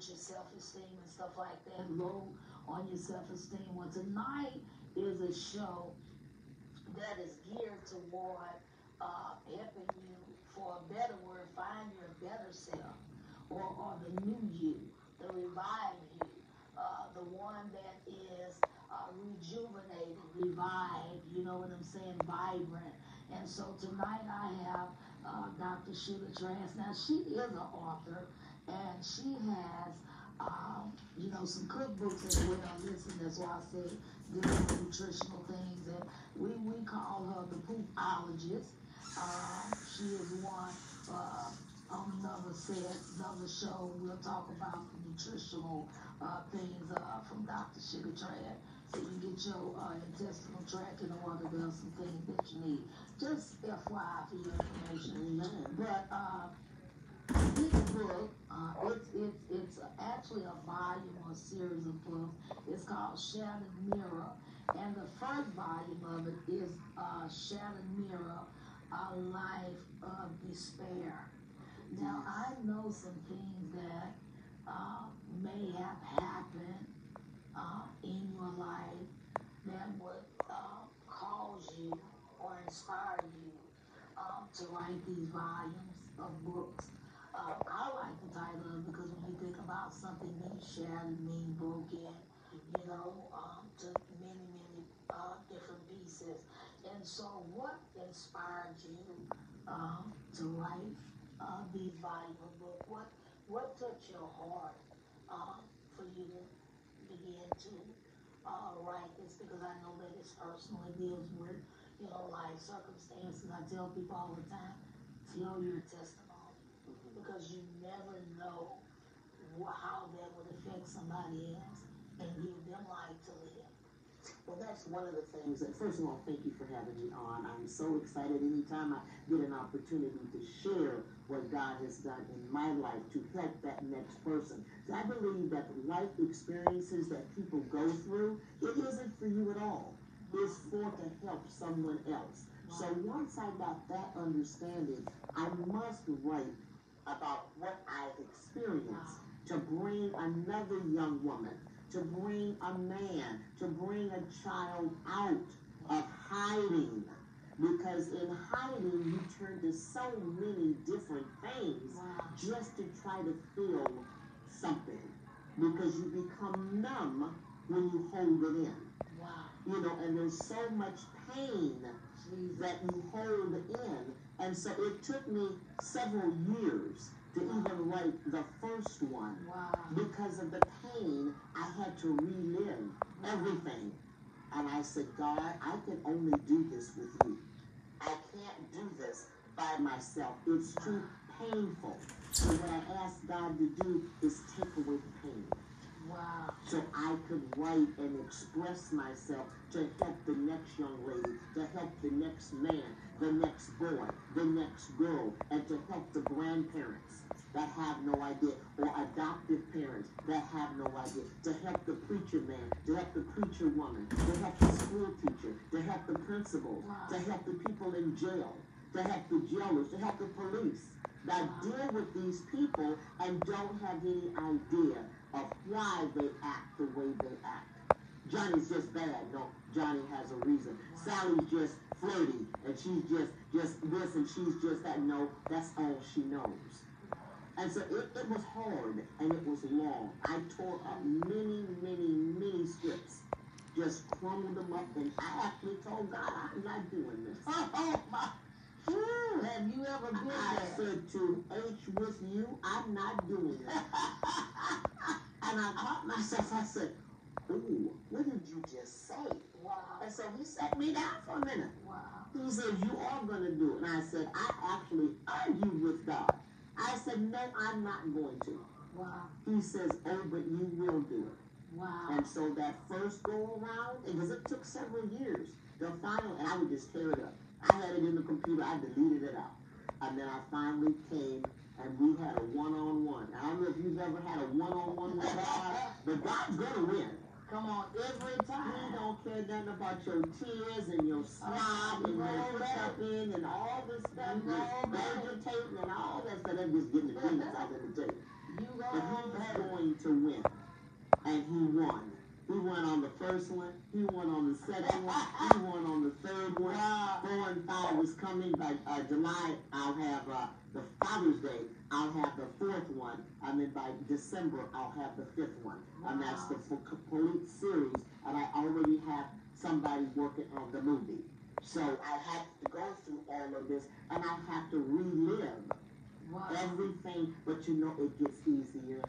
with your self-esteem and stuff like that, low on your self-esteem. Well, tonight is a show that is geared toward uh, helping you for a better word, find your better self, or, or the new you, the revived you, uh, the one that is uh, rejuvenated, revived, you know what I'm saying, vibrant. And so tonight I have uh, Dr. Sheila Trask. Now, she is an author, and she has, um, you know, some cookbooks as well. Listen, that's why I said different nutritional things. And we, we call her the poopologist. Uh, she is one uh, on another set, another show. We'll talk about the nutritional uh, things uh, from Dr. Sugar Trask. So you get your uh, intestinal tract in order. There's some things that you need. Just FYI for your information. But uh, this book, uh, it's it's it's actually a volume or series of books. It's called Shattered Mirror, and the first volume of it is uh, Shattered Mirror, A Life of Despair. Now I know some things that uh, may have happened uh, in your life that would uh, cause you or inspire you um, to write these volumes of books. Uh, I like the title because when you think about something being shattered, being broken, you know, um, to many, many uh, different pieces. And so, what inspired you um, to write uh, these of books? What what touched your heart um, for you to begin to uh, write this? Because I know that it's personal. It deals with you know life circumstances. I tell people all the time, tell your testimony because you never know how that would affect somebody else and give them life to live. Well, that's one of the things. That, first of all, thank you for having me on. I'm so excited anytime I get an opportunity to share what God has done in my life to help that next person. So I believe that the life experiences that people go through, it isn't for you at all. It's for to help someone else. So once I got that understanding, I must write about what I've experienced to bring another young woman, to bring a man, to bring a child out of hiding. Because in hiding, you turn to so many different things Wow. just to try to feel something. Because you become numb when you hold it in. Wow. You know, and there's so much pain that you hold in. And so it took me several years to even write the first one Wow. because of the pain I had to relive everything. And I said, God, I can only do this with you. I can't do this by myself. It's too painful. So what I asked God to do is take away the pain Wow. so I could write and express myself to help the next young lady, to help the next man, the next boy, the next girl, and to help the grandparents that have no idea, or adoptive parents that have no idea, to help the preacher man, to help the preacher woman, to help the school teacher, to help the principal, to help the people in jail, to help the jailers, to help the police that deal with these people and don't have any idea of why they act the way they act. Johnny's just bad. No, Johnny has a reason. Sally's just flirty and she's just just this and she's just that. No, that's all she knows. And so it, it was hard and it was long. I tore up many, many, many strips. Just crumbled them up and I actually told God, I'm not doing this. Oh my. Whew, have you ever been I there? said to H with you, I'm not doing it. and I caught myself, I said, Ooh, what did you just say? Wow. And so he sat me down for a minute. Wow. He said, You are going to do it. And I said, I actually argued with God. I said, No, I'm not going to. Wow. He says, Oh, but you will do it. Wow. And so that first go around, because it took several years, the final, and I would just tear it up. I had it in the computer, I deleted it out. And then I finally came and we had a one on one. I don't know if you've ever had a one on one with God, but God's gonna win. Come on, every time. He don't care nothing about your tears and your snot and your hiccupping and all this stuff, You go and vegetating and all that stuff. I'm just getting the demons out of the. You go But he's going going to win. And he won. He won on the first one. He won on the second one. He won on the third one. Four and five is coming by uh, July. I'll have uh, the Father's Day. I'll have the fourth one. And then by December, I'll have the fifth one. And that's the complete series. And I already have somebody working on the movie. So I have to go through all of this, and I have to relive Wow. everything. But you know, it gets easier.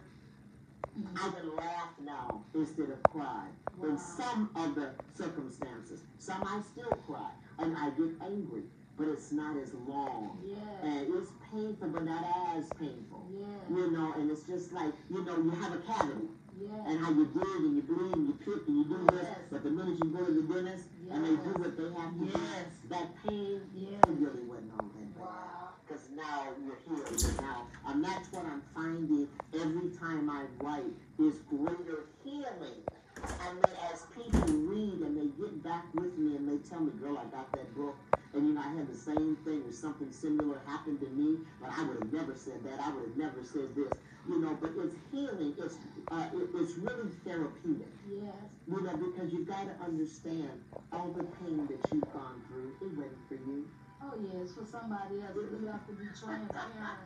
I can laugh now instead of cry. In some of the circumstances, some I still cry, and I get angry, but it's not as long. Yeah. And it's painful, but not as painful. Yeah. You know, and it's just like, you know, you have a cavity, Yeah. and how you dig and you bleed and you pick and you do this, but the minute you go to the dentist and they do Yes. what they have to Yes. do, that pain, Yeah. really wasn't all that bad. Wow. Because now you're healed now. And that's what I'm finding every time I write is greater healing. And then as people read and they get back with me and they tell me, girl, I got that book. And you know, I had the same thing or something similar happened to me, but I would have never said that. I would have never said this. You know, but it's healing. It's uh, it, it's really therapeutic. Yes. You know, because you've got to understand all the pain that you've gone through. It wasn't for you. Oh yes, for somebody else, you have to be transparent,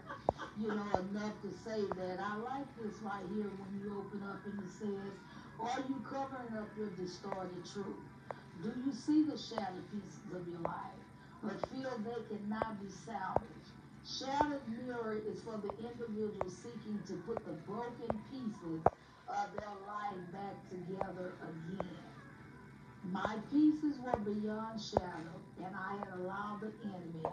you know, enough to say that I like this right here when you open up and it says, Are you covering up your distorted truth? Do you see the shattered pieces of your life, but feel they cannot be salvaged? Shattered mirror is for the individual seeking to put the broken pieces of their life back together again. My pieces were beyond shadow, and I had allowed the enemy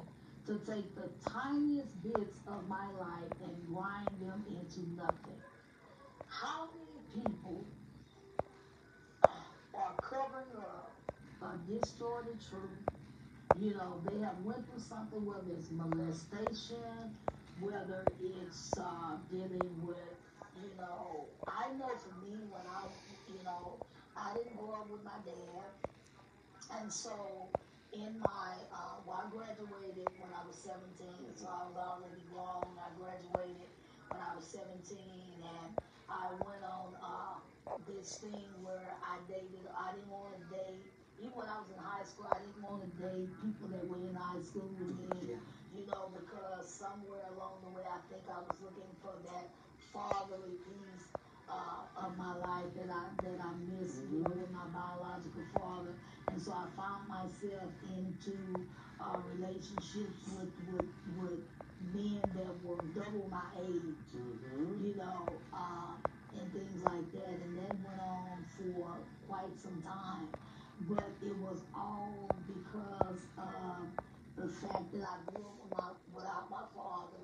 to take the tiniest bits of my life and grind them into nothing. How many people are covering up a distorted truth? You know, they have went through something, whether it's molestation, whether it's uh, dealing with, you know, I know for me when I, you know, I didn't grow up with my dad. And so in my, uh, well, I graduated when I was 17, so I was already grown. I graduated when I was 17, and I went on uh, this thing where I dated, I didn't want to date, even when I was in high school, I didn't want to date people that were in high school with me, you know, because somewhere along the way, I think I was looking for that fatherly piece uh, of my life that I that I missed, you know, with my biological father, and so I found myself into uh, relationships with with with men that were double my age, Mm-hmm. you know, uh, and things like that, and that went on for quite some time, but it was all because of the fact that I grew up with my, without my father,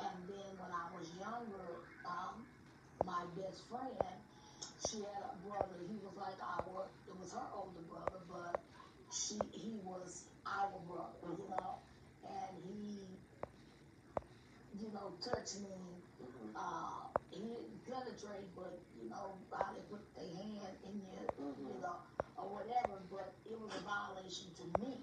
and then when I was younger, um, my best friend, she had a brother. He was like our, it was her older brother, but she, he was our brother, you know, and he, you know, touched me. Uh, he didn't penetrate, but you know, how they put their hand in you, you Mhm. know, or whatever. But it was to me.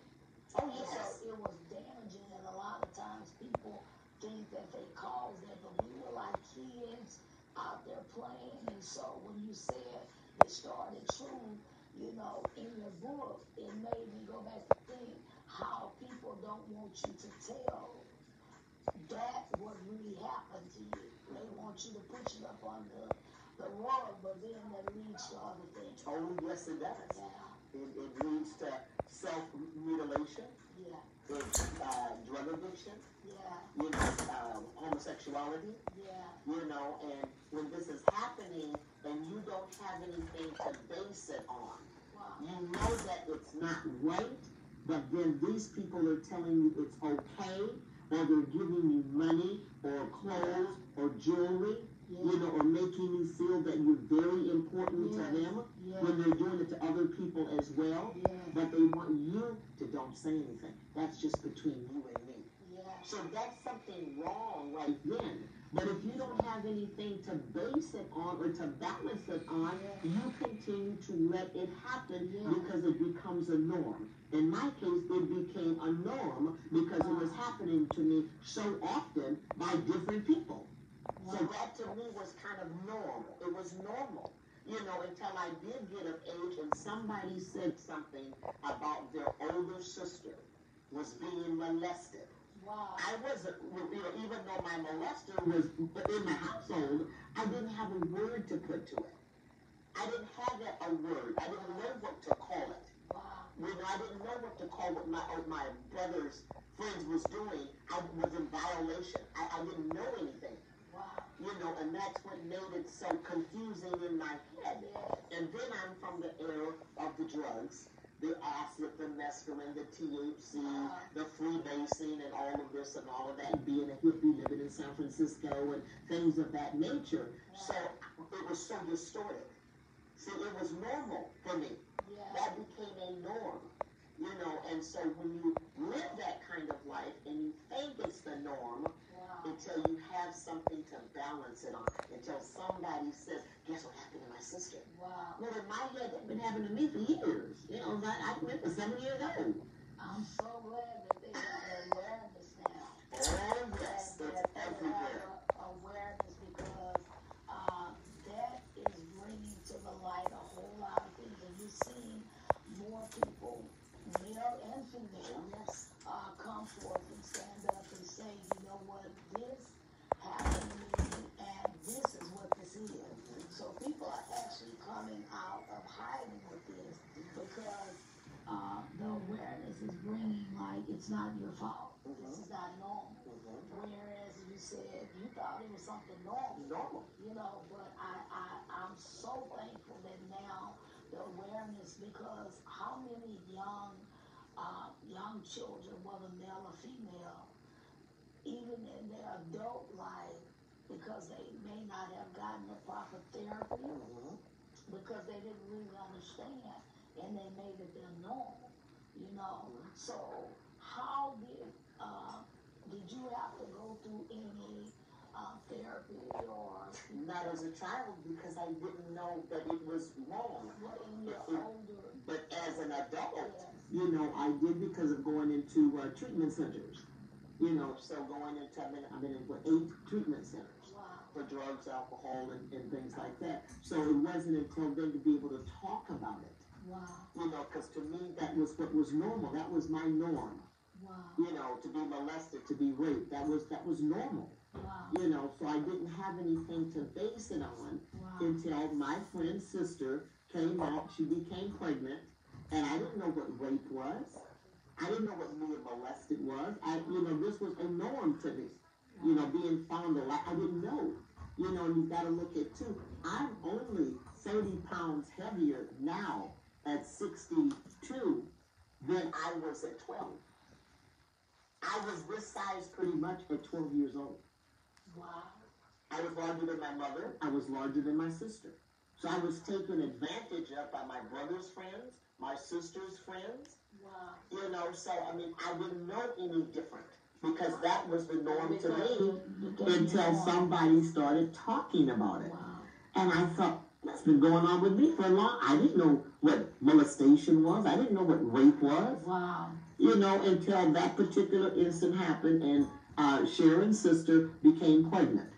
Oh, yes. so it was damaging, and a lot of times people think that they caused it, but we were like kids out there playing. And so when you said it started true, you know, in your book, it made me go back to think how people don't want you to tell that what really happened to you. They want you to put you up on the, the rug, but then that leads to other things. Oh, yes, it does. Yeah, It, it leads to self-mutilation, yeah, it's uh, drug addiction, yeah, you know, uh, homosexuality, yeah, you know, and when this is happening and you don't have anything to base it on, wow, you know that it's not right, but then these people are telling you it's okay, or they're giving you money, or clothes, or jewelry, you know, or making you feel that you're very important to them yeah, when they're doing it to other people as well. yeah, But they want you to don't say anything. That's just between you and me. So that's something wrong right then. But if you don't have anything to base it on or to balance it on, you continue to let it happen because it becomes a norm. In my case, it became a norm because it was ah. happening to me so often by different people. So that to me was kind of normal. It was normal, you know, until I did get of age and somebody said something about their older sister was being molested. Wow. I wasn't, you know, even though my molester was in my household, I didn't have a word to put to it. I didn't have a, word. I didn't know what to call it. Wow. You know, I didn't know what to call what my what my brother's friends was doing. I was in violation. I, I didn't know anything. Wow. You know, and that's what made it so confusing in my head. And then I'm from the era of the drugs, the acid, the mescaline, the THC, the freebasing, and all of this and all of that. Being a hippie, living in San Francisco, and things of that nature. So it was so distorted. See, it was normal for me. That became a norm. You know, and so when you live that kind of life and you think it's the norm. Until you have something to balance it on, until somebody says, guess what happened to my sister? Wow. Well, in my head, that's been happening to me for years. You know, I, I remember seven years old. I'm so glad that they got awareness now. Oh, yes, That- it's that everywhere. Awareness because uh, that is bringing to the light a whole lot of things, and you're seeing more people, male and female, Yes. uh, come forth and stand up and say, you know what, this happened to me, and this is what this is. So people are actually coming out of hiding with this because uh, the awareness is bringing like it's not your fault. This is not normal. Mhm. Whereas you said you thought it was something normal, Normal. you know. But I, I I'm so thankful that now the awareness because how many young uh, young children, whether male or female, even in their adult life, because they may not have gotten the proper therapy, Mhm. because they didn't really understand and they made it their normal, you know. So how did uh, did you have to go through any uh, therapy or Not as a child because I didn't know that it was wrong. what in your older But as an adult, you know, I did because of going into uh, treatment centers. You know, so going into, I've been, I've been in eight treatment centers wow, for drugs, alcohol, and, and things like that. So it wasn't until then to be able to talk about it. wow, You know, because to me, that was what was normal. That was my norm. Wow, You know, to be molested, to be raped. That was, that was normal. wow, You know, so I didn't have anything to base it on wow, until my friend's sister came out. She became pregnant, and I didn't know what rape was. I didn't know what being molested was. I, you know, this was a norm to me. You know, being found alive. I didn't know. You know, and you've got to look at too. I'm only 30 pounds heavier now at 62 than I was at 12. I was this size pretty much at 12 years old. wow, I was larger than my mother. I was larger than my sister. So I was taken advantage of by my brother's friends, my sister's friends. wow. You know, so I mean, I didn't know any different because that was the norm to me until somebody started talking about it. Wow, And I thought, that's been going on with me for a long I didn't know what molestation was. I didn't know what rape was. wow, You know, until that particular incident happened and uh, Sharon's sister became pregnant.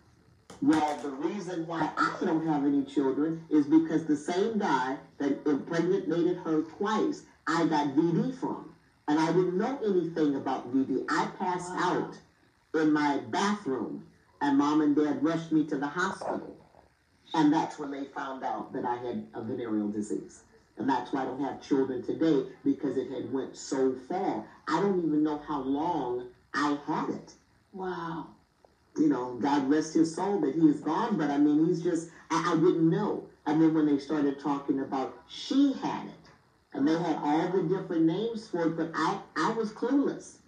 Well, the reason why I don't have any children is because the same guy that impregnated her twice, I got VD from. And I didn't know anything about VD. I passed out in my bathroom, and mom and dad rushed me to the hospital. And that's when they found out that I had a venereal disease. And that's why I don't have children today because it had went so far. I don't even know how long I had it wow, you know, God rest his soul that he is gone, but I mean, he's just, I, I didn't know. And then when they started talking about she had it, and they had all the different names for it, but I, I was clueless.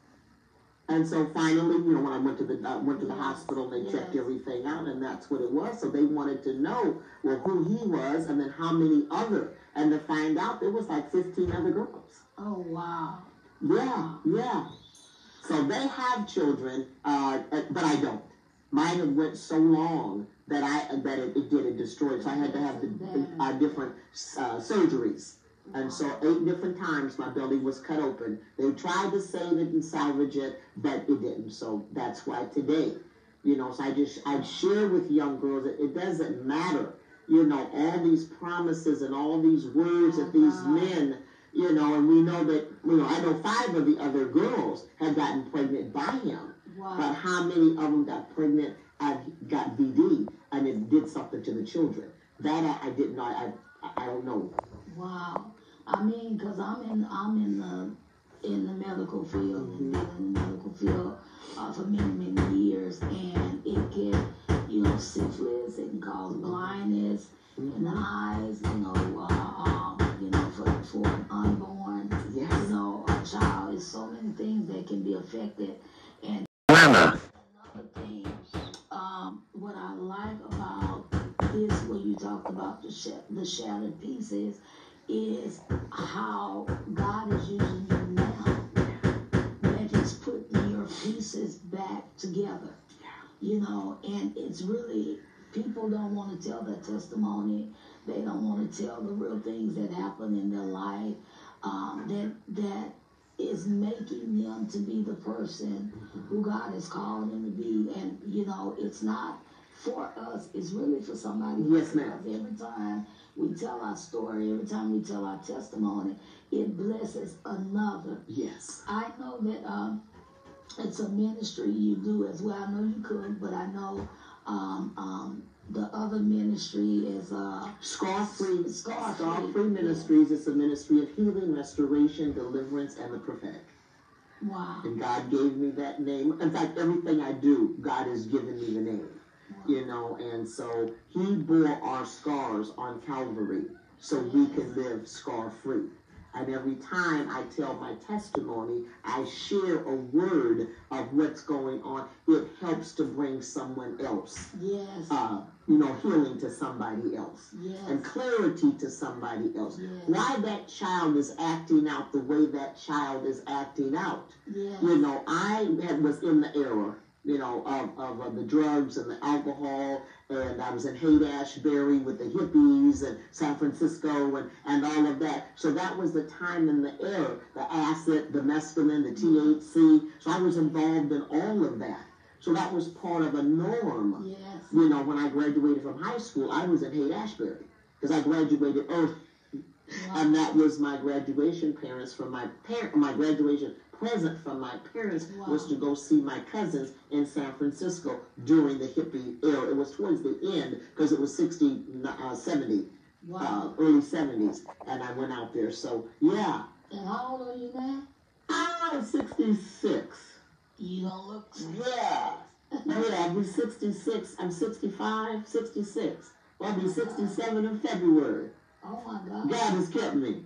And so finally, you know, when I went to the uh, went to the hospital, they checked everything out, and that's what it was. So they wanted to know, well, who he was, and then how many other, and to find out there was like fifteen other girls. oh wow, Yeah, yeah. So they have children, uh, but I don't. Mine have went so long that I that it, it did it destroyed. So I had to have the, the, uh, different uh, surgeries, and so eight different times my belly was cut open. They tried to save it and salvage it, but it didn't. So that's why today, You know, so I just I share with young girls that it doesn't matter. You know, all these promises and all these words that these Uh-huh. men, you know, and we know that you know I know five of the other girls had gotten pregnant by him, Wow. but how many of them got pregnant and got VD and it did something to the children? That I, I didn't know. I, I I don't know. Wow. I mean, cause I'm in I'm in the in the medical field and been in the medical field uh, for many many years, and it can you know syphilis, it can cause blindness in the eyes, you know, uh, um, you know, for for an unborn, you know, a child. It's so many things that can be affected, and Mama. Another thing, um, what I like about this, when you talked about the sh- the shattered pieces, is how God is using you now. That He's putting your pieces back together. You know, and it's really people don't want to tell their testimony. They don't want to tell the real things that happen in their life. Um, that that is making them to be the person who God is calling them to be. And, you know, it's not for us, it's really for somebody else. Yes, ma'am. Every time we tell our story, every time we tell our testimony, it blesses another. Yes. I know that um, it's a ministry you do as well. I know you could, but I know um, um, the other ministry is uh, Scar Free Scar Free, Free yeah. Ministries is a ministry of healing, restoration, deliverance, and the prophetic. wow. And God gave me that name. In fact, everything I do, God has given me the name. You know, and so He bore our scars on Calvary so we can live scar free. And every time I tell my testimony, I share a word of what's going on. It helps to bring someone else, Yes. uh, you know, healing to somebody else yes. and clarity to somebody else. Yes. Why that child is acting out the way that child is acting out. Yes. You know, I was in the era, you know, of, of, of the drugs and the alcohol, and I was in Haight Ashbury with the hippies and San Francisco and, and all of that. So that was the time in the era, the acid, the mescaline, the THC. So I was involved in all of that. So that was part of a norm. Yes. You know, when I graduated from high school, I was in Haight Ashbury because I graduated early Wow. and that was my graduation parents from my parent my graduation present from my parents was to go see my cousins in San Francisco during the hippie era. It was towards the end because it was 60, uh, 70, Wow. uh, early 70s, and I went out there. So yeah, and how old are you now? I'm 66. You don't look. Yeah, yeah, I'll be 66. I'm 65, 66. I'll be 67 in February. Oh my God. God has kept me.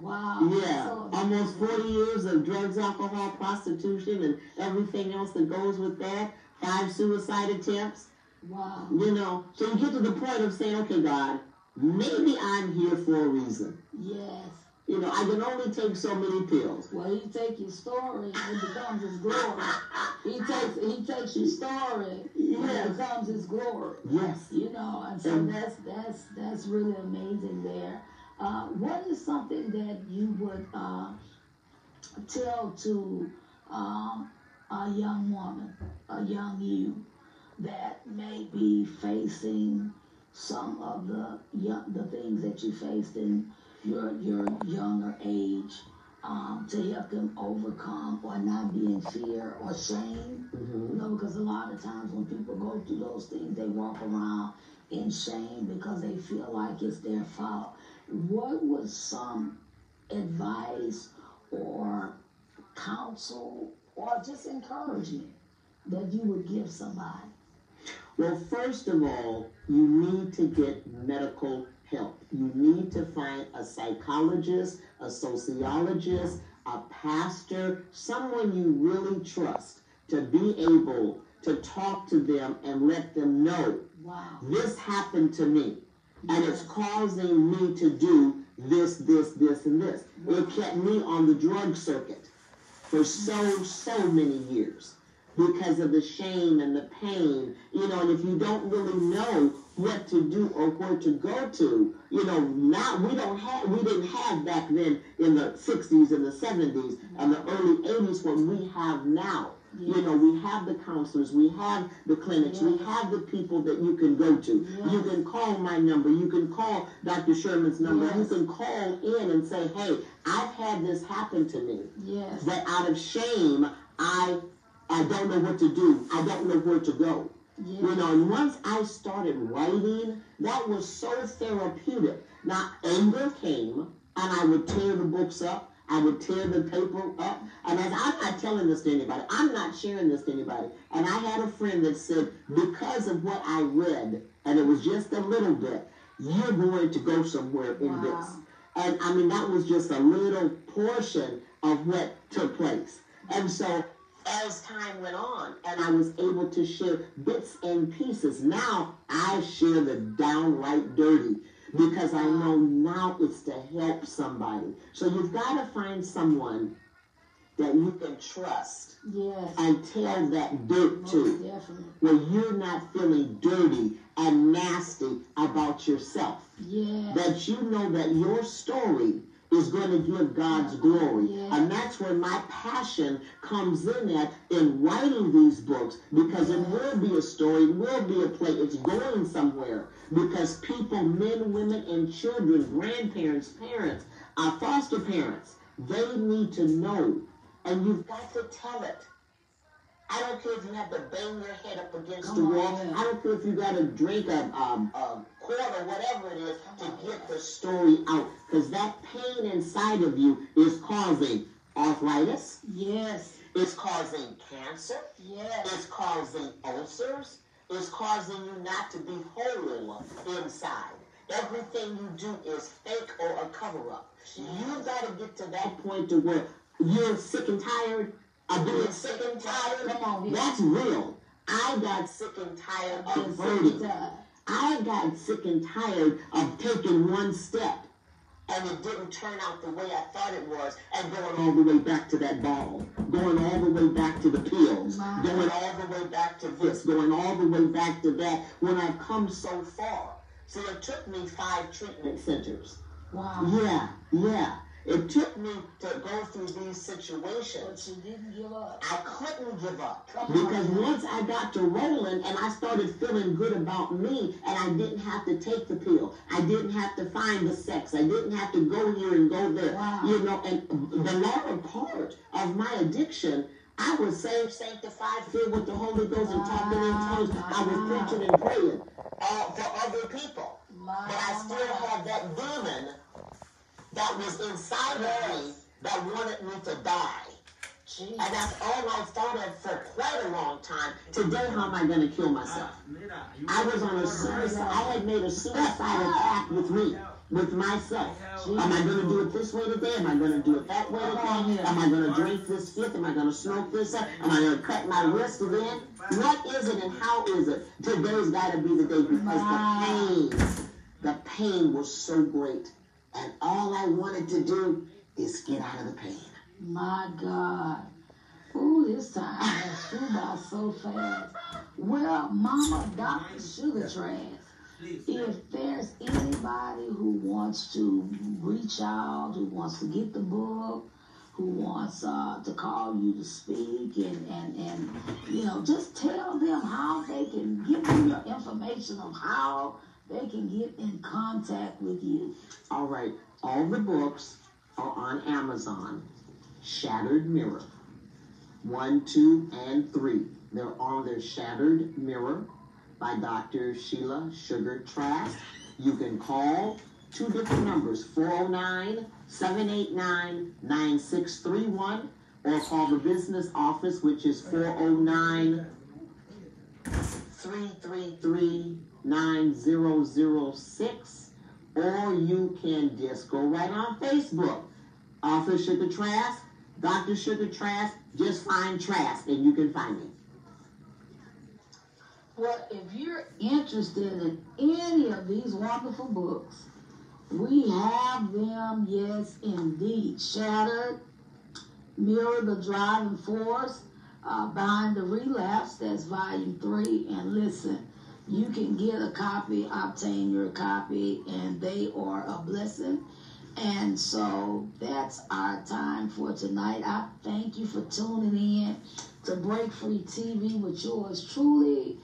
Wow. Yeah, almost 40 years of drugs, alcohol, prostitution, and everything else that goes with that. Five suicide attempts, Wow. you know. So you get to the point of saying, okay, God, maybe I'm here for a reason. Yes. You know, I can only take so many pills. Well, he take your story and it becomes his glory. He takes he takes your story Yes. it becomes his glory. Yes. You know, and so And- that's that's that's really amazing there. Uh, what is something that you would uh, tell to um, a young woman, a young you, that may be facing some of the young, the things that you faced in your your younger age, um, to help them overcome or not be in fear or shame? You hmm know, because a lot of times when people go through those things, they walk around in shame because they feel like it's their fault. What was some advice or counsel or just encouragement that you would give somebody? Well, first of all, you need to get medical help. You need to find a psychologist, a sociologist, a pastor, someone you really trust to be able to talk to them and let them know Wow. this happened to me and it's causing me to do this, this, this, and this. It kept me on the drug circuit for so, so many years because of the shame and the pain, you know, and if you don't really know what to do or where to go to, you know, now we don't have, we didn't have back then in the 60s and the 70s and the early 80s what we have now. You know, we have the counselors, we have the clinics, we have the people that you can go to. Yes. You can call my number, you can call Dr. Sherman's number, you can call in and say, hey, I've had this happen to me. Yes. But out of shame, I I don't know what to do. I don't know where to go. Yes. You know, and once I started writing, that was so therapeutic. Now, anger came, and I would tear the books up. I would tear the paper up. And as I'm not telling this to anybody, I'm not sharing this to anybody. And I had a friend that said, because of what I read, and it was just a little bit, you're going to go somewhere in Wow. this. And I mean, that was just a little portion of what took place. And so, as time went on, and I was able to share bits and pieces, now I share the downright dirty because I know now it's to help somebody. So, you've got to find someone that you can trust Yes. and tell that dirt Most to definitely. where you're not feeling dirty and nasty about yourself Yes. that you know that your story is going to give God's glory. Yeah. And that's where my passion comes in at in writing these books because it will be a story, it will be a play, it's going somewhere. Because people, men, women, and children, grandparents, parents, uh, foster parents, they need to know. And you've got to tell it. I don't care if you have to bang your head up against Come the wall. yeah. I don't care if you got to drink a, um, a quart or whatever it is to get the story out. Because that pain inside of you is causing arthritis, Yes. it's causing cancer, Yes. it's causing ulcers, it's causing you not to be whole inside. Everything you do is fake or a cover up. You got to get to that point to where you're sick and tired of being sick and tired. Come on. That's real. I got sick and tired of hurting. I got sick and tired of taking one step and it didn't turn out the way I thought it was and going all the way back to that ball, going all the way back to the pills, Wow. going all the way back to this, going all the way back to that when I've come so far. So it took me five treatment centers. Wow. Yeah, yeah. It took me to go through these situations. But you didn't give up. I couldn't give up because once I got to rolling and I started feeling good about me and I didn't have to take the pill. I didn't have to find the sex. I didn't have to go here and go there. Wow. You know, and the latter part of my addiction, I was saved, sanctified, filled with the Holy Ghost and talking in tongues. I was preaching and praying uh, for other people. But I still had that demon that was inside of me that wanted me to die. Jesus. And that's all I thought of for quite a long time. Today, how am I going to kill myself? I was on a suicide. I had made a suicide attack with me, with myself. Am I going to do it this way today? Am I going to do it that way today? Am I going to drink this fifth? Am I going to smoke this up? Am I going to cut my wrist again? What is it and how is it? Today's got to be the day because the pain, the pain was so great. And all I wanted to do is get out of the pain. My God. Ooh, this time has flew by so fast. Well, Mama, Dr. Sugar Trask, if there's anybody who wants to reach out, who wants to get the book, who wants uh, to call you to speak and, and, and, you know, just tell them how they can give them your information of how they can get in contact with you. All right, all the books are on Amazon. Shattered Mirror. One, two, and three. They're on their Shattered Mirror by Dr. Sheila Sugar Trask. You can call two different numbers 409 789 9631 or call the business office, which is 409 333 9006. Or you can just go right on Facebook. Author Sugar Trask, Dr. Sugar Trask, just find Trask and you can find me. Well, if you're interested in any of these wonderful books, we have them, yes, indeed. Shattered, Mirror the Driving Force, uh, Bind the Relapse, that's volume three. And listen, you can get a copy, obtain your copy, and they are a blessing. And so that's our time for tonight. I thank you for tuning in to Break Free TV with yours truly,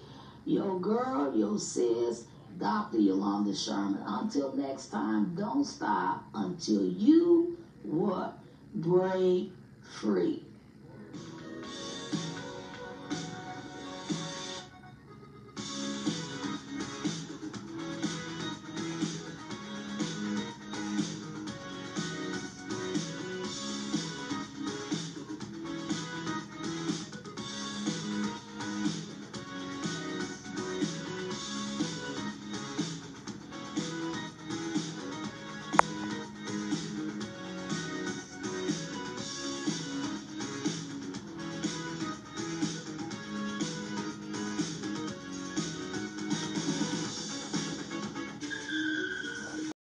your girl, your sis, Dr. Yolanda Sherman. Until next time, don't stop until you what break free.